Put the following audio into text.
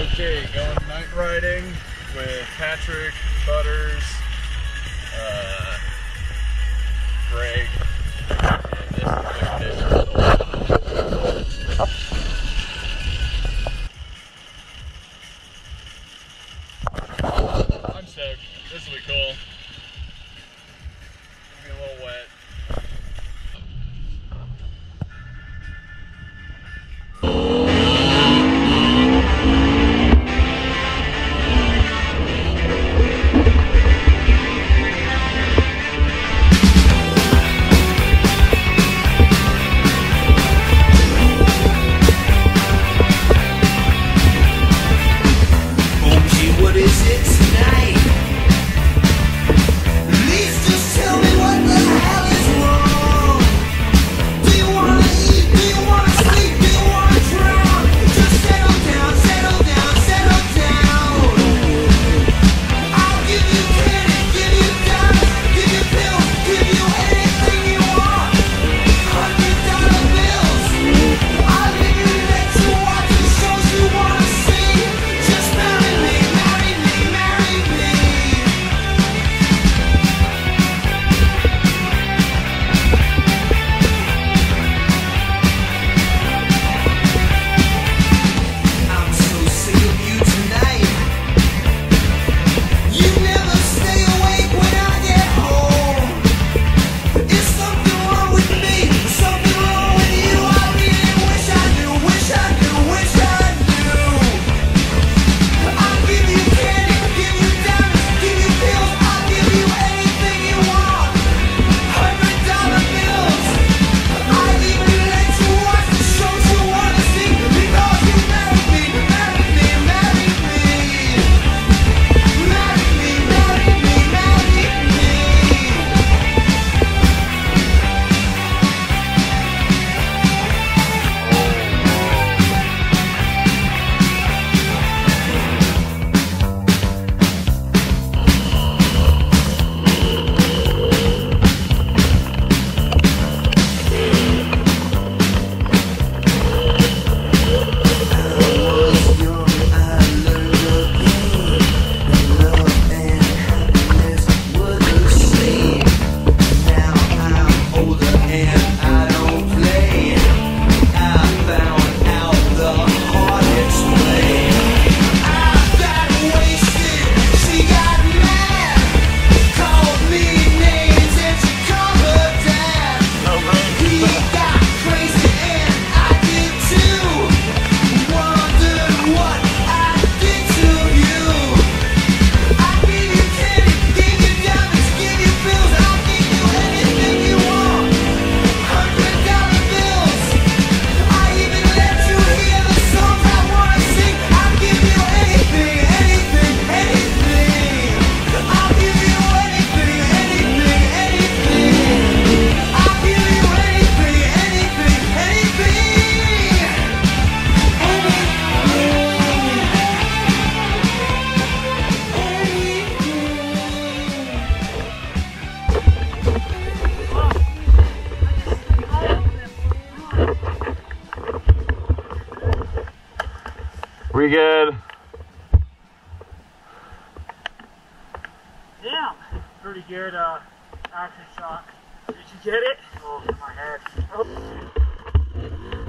Okay, going night riding with Patrick, Butters, uh, Greg, I'm stoked. This will be cool. We good? Yeah, pretty good uh, action shot. Did you get it? Oh, my head. Oh.